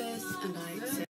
and I accept.